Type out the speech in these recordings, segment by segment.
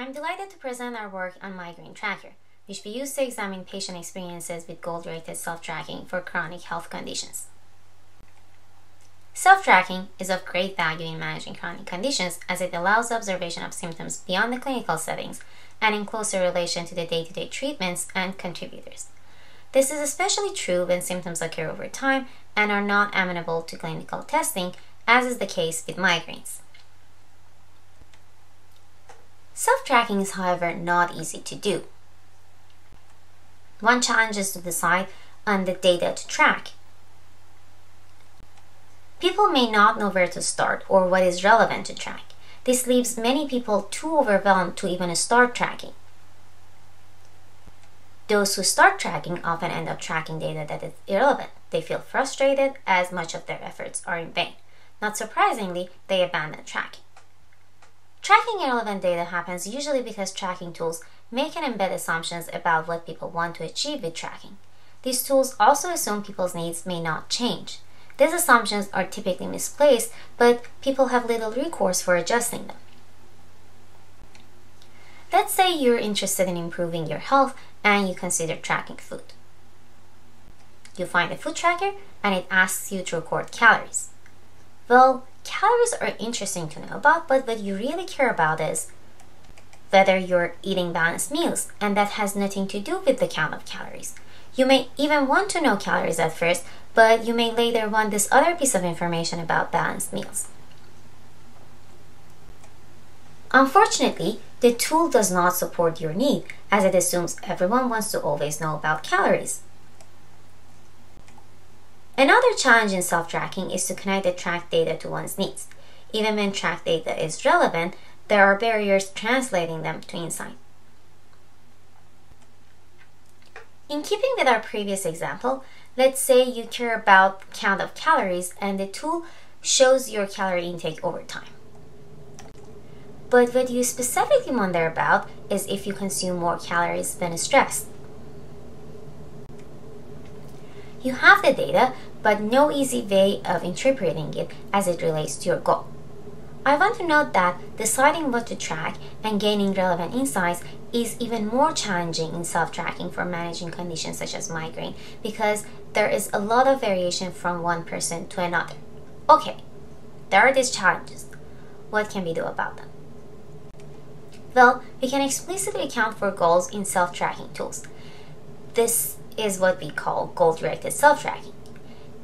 I'm delighted to present our work on Migraine Tracker, which we use to examine patient experiences with goal-directed self-tracking for chronic health conditions. Self-tracking is of great value in managing chronic conditions as it allows observation of symptoms beyond the clinical settings and in closer relation to the day-to-day -day treatments and contributors. This is especially true when symptoms occur over time and are not amenable to clinical testing, as is the case with migraines. Self-tracking is, however, not easy to do. One challenge is to decide on the data to track. People may not know where to start or what is relevant to track. This leaves many people too overwhelmed to even start tracking. Those who start tracking often end up tracking data that is irrelevant. They feel frustrated as much of their efforts are in vain. Not surprisingly, they abandon tracking. Tracking irrelevant data happens usually because tracking tools make and embed assumptions about what people want to achieve with tracking. These tools also assume people's needs may not change. These assumptions are typically misplaced, but people have little recourse for adjusting them. Let's say you're interested in improving your health and you consider tracking food. You find a food tracker and it asks you to record calories. Well, calories are interesting to know about, but what you really care about is whether you're eating balanced meals, and that has nothing to do with the count of calories. You may even want to know calories at first, but you may later want this other piece of information about balanced meals. Unfortunately, the tool does not support your need as it assumes everyone wants to always know about calories. Another challenge in self-tracking is to connect the track data to one's needs. Even when track data is relevant, there are barriers translating them to insight. In keeping with our previous example, let's say you care about count of calories and the tool shows your calorie intake over time. But what you specifically wonder about is if you consume more calories when stressed. You have the data, but no easy way of interpreting it as it relates to your goal. I want to note that deciding what to track and gaining relevant insights is even more challenging in self-tracking for managing conditions such as migraine because there is a lot of variation from one person to another. Okay, there are these challenges. What can we do about them? Well, we can explicitly account for goals in self-tracking tools. This is what we call goal-directed self-tracking.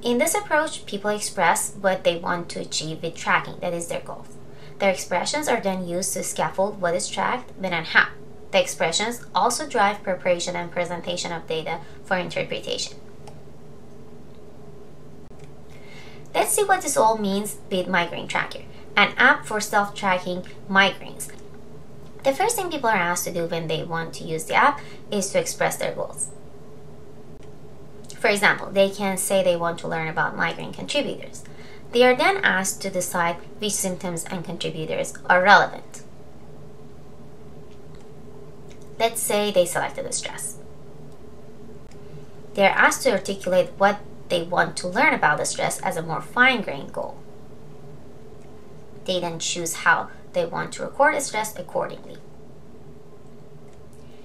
In this approach, people express what they want to achieve with tracking, that is their goals. Their expressions are then used to scaffold what is tracked, when and how. The expressions also drive preparation and presentation of data for interpretation. Let's see what this all means with Migraine Tracker, an app for self-tracking migraines. The first thing people are asked to do when they want to use the app is to express their goals. For example, they can say they want to learn about migraine contributors. They are then asked to decide which symptoms and contributors are relevant. Let's say they selected the stress. They are asked to articulate what they want to learn about the stress as a more fine-grained goal. They then choose how they want to record the stress accordingly.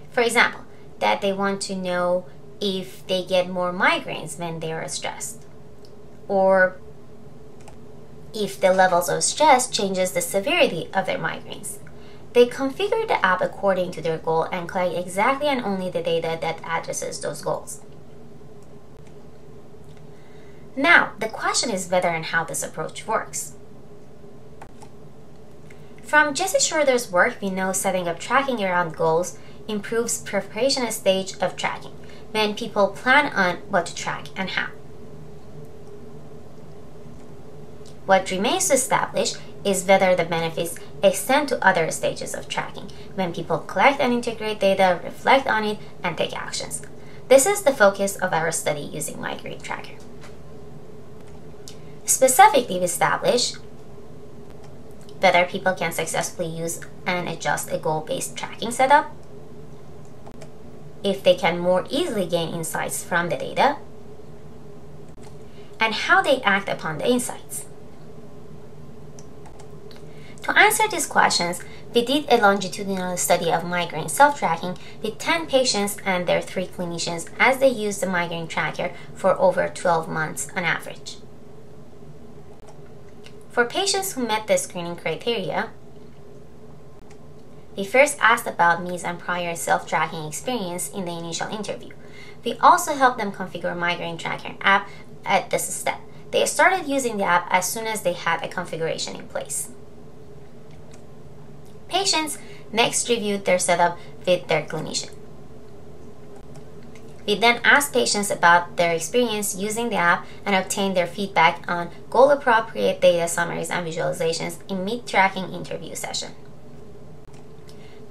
For example, that they want to know if they get more migraines when they are stressed or if the levels of stress changes the severity of their migraines. They configure the app according to their goal and collect exactly and only the data that addresses those goals. Now, the question is whether and how this approach works. From Jesse Schroeder's work, we know setting up tracking around goals improves preparation stage of tracking when people plan on what to track and how. What remains to establish is whether the benefits extend to other stages of tracking, when people collect and integrate data, reflect on it, and take actions. This is the focus of our study using Migraine Tracker. Specifically, we establish whether people can successfully use and adjust a goal-based tracking setup, if they can more easily gain insights from the data, and how they act upon the insights. To answer these questions, We did a longitudinal study of migraine self tracking with 10 patients and their three clinicians as they used the migraine tracker for over 12 months on average. For patients who met the screening criteria, we first asked about MEES and prior self tracking experience in the initial interview. We also helped them configure migraine tracker app at this step. They started using the app as soon as they had a configuration in place. Patients next reviewed their setup with their clinician. We then asked patients about their experience using the app and obtained their feedback on goal appropriate data summaries and visualizations in mid tracking interview session.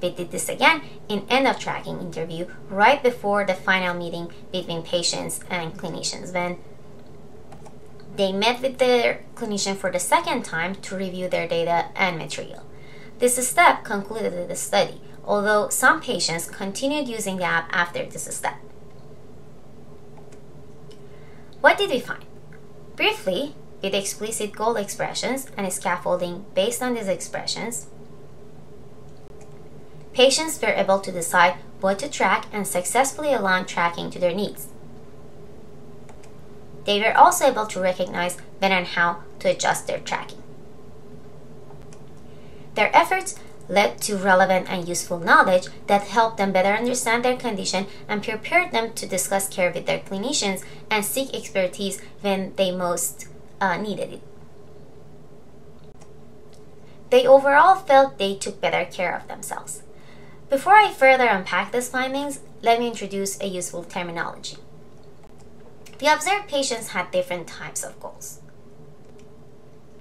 We did this again in end of tracking interview right before the final meeting between patients and clinicians when they met with their clinician for the second time to review their data and material. This step concluded the study, although some patients continued using the app after this step. What did we find? Briefly, with explicit goal expressions and scaffolding based on these expressions, patients were able to decide what to track and successfully align tracking to their needs. They were also able to recognize when and how to adjust their tracking. Their efforts led to relevant and useful knowledge that helped them better understand their condition and prepared them to discuss care with their clinicians and seek expertise when they most uh, needed it. They overall felt they took better care of themselves. Before I further unpack these findings, let me introduce a useful terminology. The observed patients had different types of goals.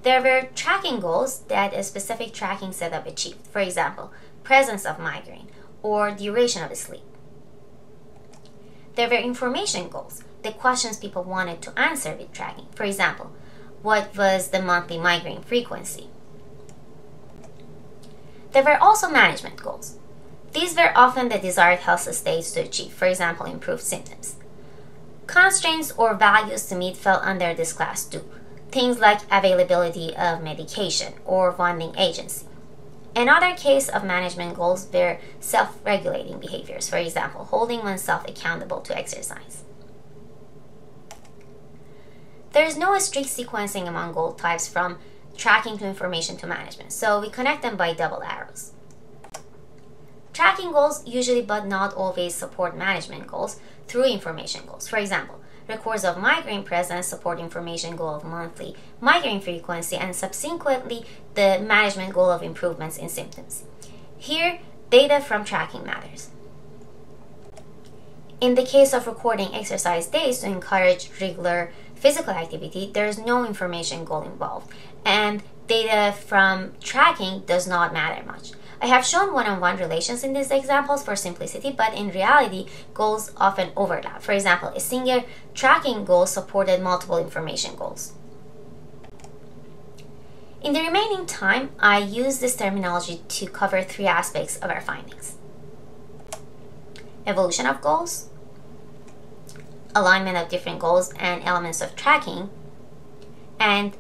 There were tracking goals that a specific tracking setup achieved, for example, presence of migraine or duration of sleep. There were information goals, the questions people wanted to answer with tracking. For example, what was the monthly migraine frequency? There were also management goals. These were often the desired health states to achieve, for example, improved symptoms. Constraints or values to meet fell under this class too things like availability of medication or funding agency. Another case of management goals were self regulating behaviors, for example, holding oneself accountable to exercise. There is no strict sequencing among goal types from tracking to information to management, so we connect them by double arrows. Tracking goals usually but not always support management goals through information goals. For example, records of migraine presence support information goal of monthly migraine frequency and subsequently the management goal of improvements in symptoms. Here, data from tracking matters. In the case of recording exercise days to encourage regular physical activity, there is no information goal involved, and data from tracking does not matter much. I have shown one-on-one relations in these examples for simplicity, but in reality, goals often overlap. For example, a single tracking goal supported multiple information goals. In the remaining time, I use this terminology to cover three aspects of our findings. Evolution of goals, alignment of different goals and elements of tracking, and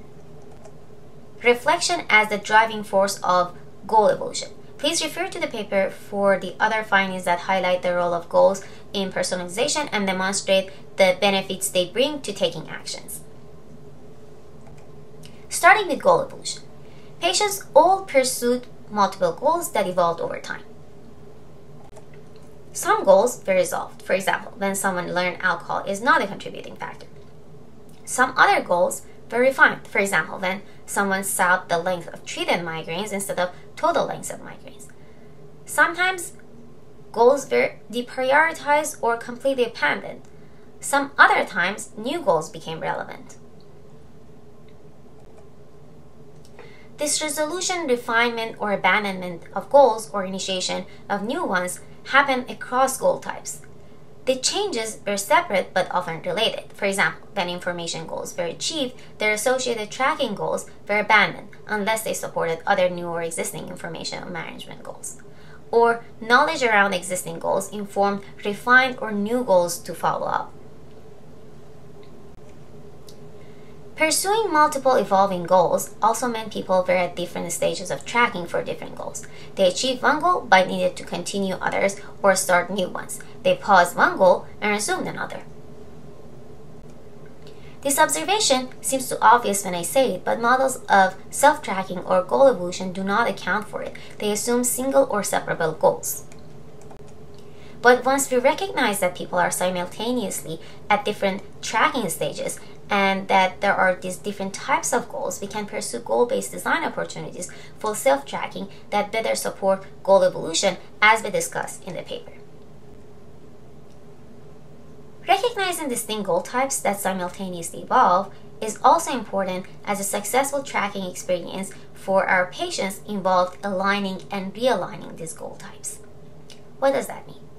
reflection as the driving force of goal evolution. Please refer to the paper for the other findings that highlight the role of goals in personalization and demonstrate the benefits they bring to taking actions. Starting with goal evolution. Patients all pursued multiple goals that evolved over time. Some goals were resolved, for example, when someone learned alcohol is not a contributing factor. Some other goals were refined, for example, when someone sought the length of treated migraines instead of total length of migraines. Sometimes goals were deprioritized or completely abandoned. Some other times, new goals became relevant. This resolution, refinement, or abandonment of goals or initiation of new ones happen across goal types. The changes were separate but often related. For example, when information goals were achieved, their associated tracking goals were abandoned unless they supported other new or existing information management goals. Or knowledge around existing goals informed refined or new goals to follow up. Pursuing multiple evolving goals also meant people were at different stages of tracking for different goals. They achieved one goal but needed to continue others or start new ones. They paused one goal and resumed another. This observation seems too obvious when I say it, but models of self tracking or goal evolution do not account for it. They assume single or separable goals. But once we recognize that people are simultaneously at different tracking stages and that there are these different types of goals, we can pursue goal based design opportunities for self tracking that better support goal evolution as we discussed in the paper. Recognizing distinct goal types that simultaneously evolve is also important as a successful tracking experience for our patients involved aligning and realigning these goal types. What does that mean?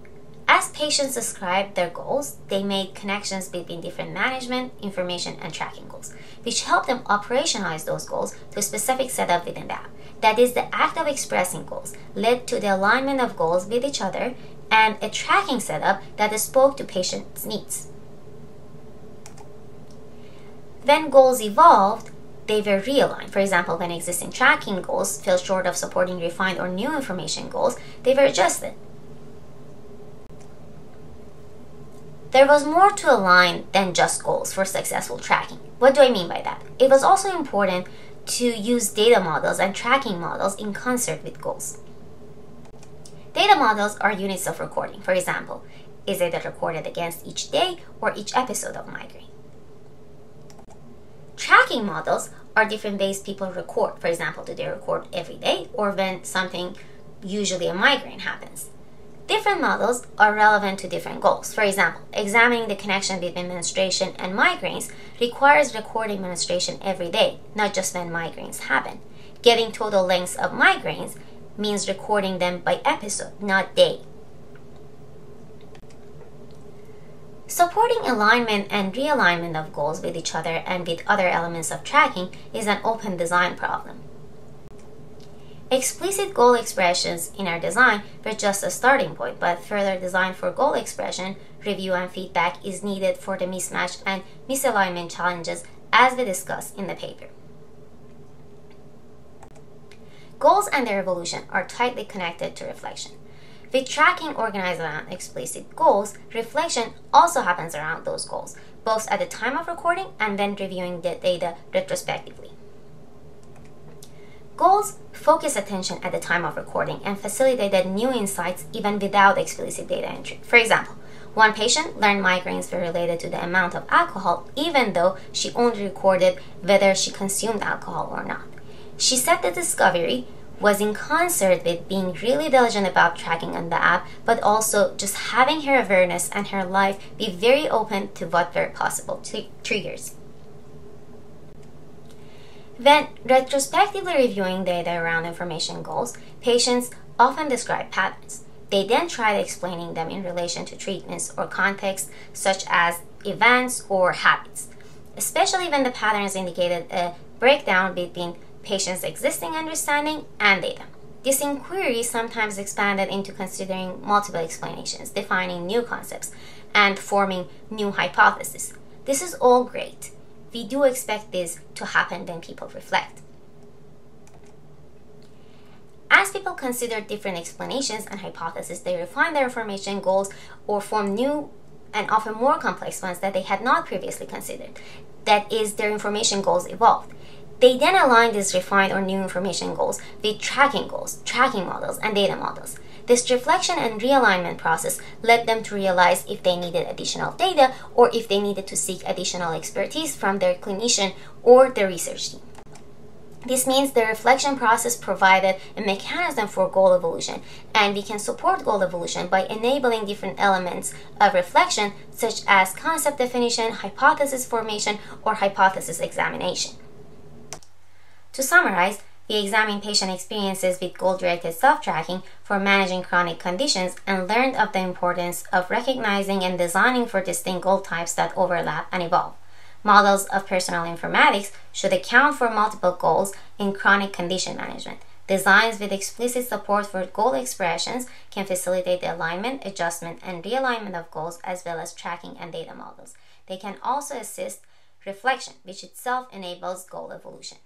As patients described their goals, they made connections between different management, information, and tracking goals, which helped them operationalize those goals to a specific setup within the app. That is, the act of expressing goals led to the alignment of goals with each other and a tracking setup that spoke to patients' needs. When goals evolved, they were realigned. For example, when existing tracking goals fell short of supporting refined or new information goals, they were adjusted. There was more to align than just goals for successful tracking. What do I mean by that? It was also important to use data models and tracking models in concert with goals. Data models are units of recording. For example, is it recorded against each day or each episode of migraine? Tracking models are different ways people record. For example, do they record every day or when something, usually a migraine, happens? Different models are relevant to different goals. For example, examining the connection between menstruation and migraines requires recording menstruation every day, not just when migraines happen. Getting total lengths of migraines means recording them by episode, not day. Supporting alignment and realignment of goals with each other and with other elements of tracking is an open design problem. Explicit goal expressions in our design were just a starting point, but further design for goal expression, review, and feedback is needed for the mismatch and misalignment challenges as we discussed in the paper. Goals and their evolution are tightly connected to reflection. With tracking organized around explicit goals, reflection also happens around those goals, both at the time of recording and when reviewing the data retrospectively. Goals focus attention at the time of recording and facilitated new insights even without explicit data entry. For example, one patient learned migraines were related to the amount of alcohol, even though she only recorded whether she consumed alcohol or not. She said the discovery was in concert with being really diligent about tracking on the app, but also just having her awareness and her life be very open to what were possible t- triggers. When retrospectively reviewing data around information goals, patients often describe patterns. They then try explaining them in relation to treatments or contexts such as events or habits, especially when the patterns indicated a breakdown between patient's existing understanding and data. This inquiry sometimes expanded into considering multiple explanations, defining new concepts, and forming new hypotheses. This is all great. We do expect this to happen when people reflect. As people consider different explanations and hypotheses, they refine their information goals or form new and often more complex ones that they had not previously considered. That is, their information goals evolved. They then align these refined or new information goals with tracking goals, tracking models, and data models. This reflection and realignment process led them to realize if they needed additional data or if they needed to seek additional expertise from their clinician or their research team. This means the reflection process provided a mechanism for goal evolution, and we can support goal evolution by enabling different elements of reflection, such as concept definition, hypothesis formation, or hypothesis examination. To summarize, we examined patient experiences with goal directed self tracking for managing chronic conditions and learned of the importance of recognizing and designing for distinct goal types that overlap and evolve. Models of personal informatics should account for multiple goals in chronic condition management. Designs with explicit support for goal expressions can facilitate the alignment, adjustment, and realignment of goals as well as tracking and data models. They can also assist reflection, which itself enables goal evolution.